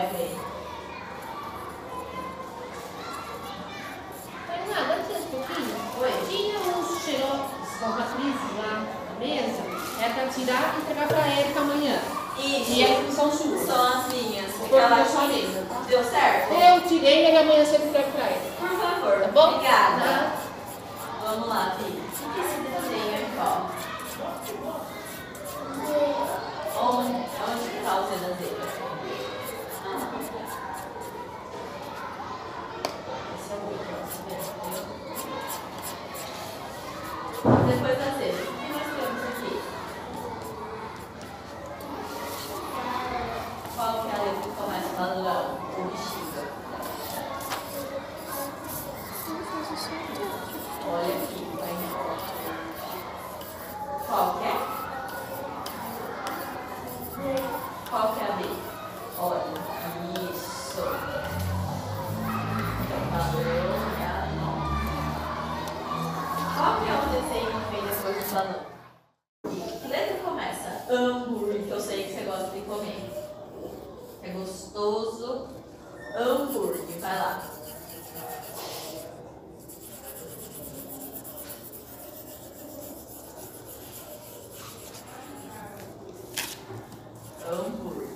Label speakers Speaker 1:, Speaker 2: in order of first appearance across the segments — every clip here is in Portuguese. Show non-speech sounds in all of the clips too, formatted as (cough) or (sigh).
Speaker 1: vai pra Fernanda, Mas nada, antes um pouquinho,
Speaker 2: Oi.
Speaker 1: tinha uns xerox com matrizes lá na mesa, é pra tirar e entregar pra Erika amanhã.
Speaker 2: Isso.
Speaker 1: E aí são suas.
Speaker 2: São as minhas. Porque
Speaker 1: ela sua mesa.
Speaker 2: Deu certo?
Speaker 1: Eu tirei e amanhã você entrega pra ele.
Speaker 2: Por favor.
Speaker 1: Tá bom?
Speaker 2: Obrigada.
Speaker 1: Tá.
Speaker 2: Vamos lá, filho. O que esse desenho é qual? Onde, onde está o dedo dele? 嗯。Hambúrguer, vai lá. Hambúrguer.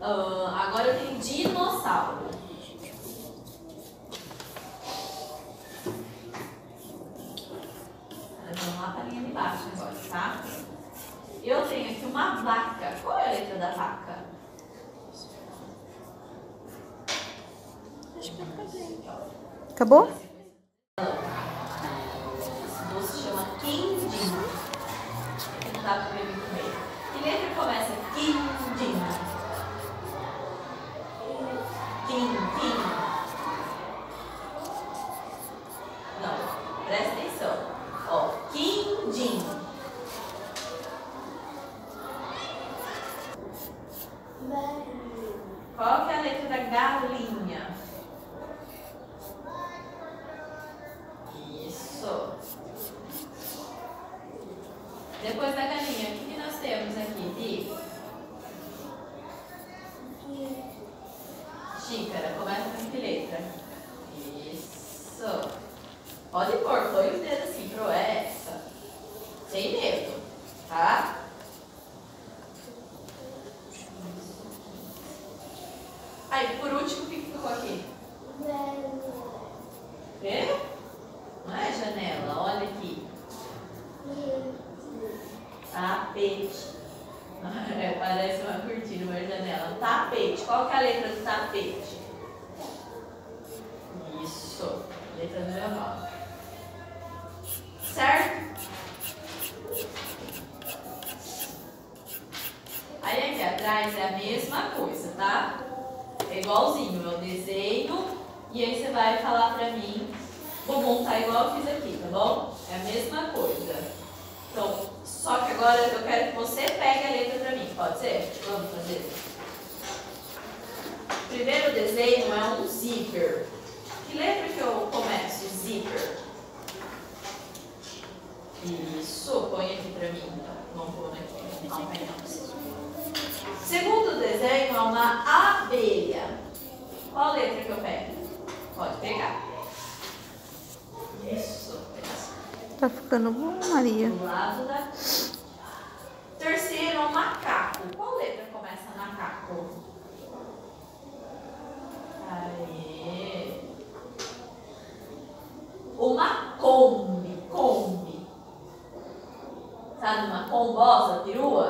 Speaker 2: Ah, agora eu tenho dinossauro. Nós Vamos lá para a linha de baixo agora, tá? Eu tenho aqui uma vaca. Qual é a letra da vaca?
Speaker 3: Acabou?
Speaker 2: Esse doce chama. Não dá. Que começa quim. Não, presta atenção. Ó, quindim. Qual que é a letra da galinha? Isso. Depois da galinha, o que, que nós temos aqui, Bi? Xícara. Começa com que letra? Isso. Pode pôr, põe os dedos assim, pro essa. Sem medo, tá? Aí, por último, o que ficou aqui? Vê? Não é janela, olha aqui. Tapete. (laughs) É, parece uma cortina, uma janela. Tapete. Qual que é a letra do tapete? Isso. Letra normal. Certo? Aí aqui atrás é a mesma coisa, tá? É igualzinho, o desenho. E aí você vai falar pra mim. Vou montar igual eu fiz aqui, tá bom? É a mesma coisa. Então, só que agora eu quero que você pegue a letra pra mim, pode ser? Vamos fazer? Primeiro desenho é um zíper. Que letra que eu começo? Zíper. Isso, põe aqui pra mim. Vamos pôr aqui. Segundo desenho é uma. Qual letra que eu pego? Pode pegar. Isso.
Speaker 3: Tá ficando bom, Maria.
Speaker 2: Do lado da. Terceiro macaco. Qual letra começa macaco? Aê. Uma Kombi. Kombi. Sabe uma combosa, perua?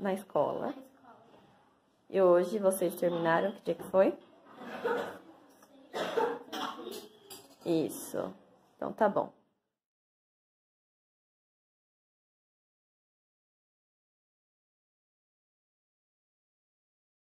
Speaker 2: Na escola. E hoje vocês terminaram? Que dia que foi? Isso. Então tá bom.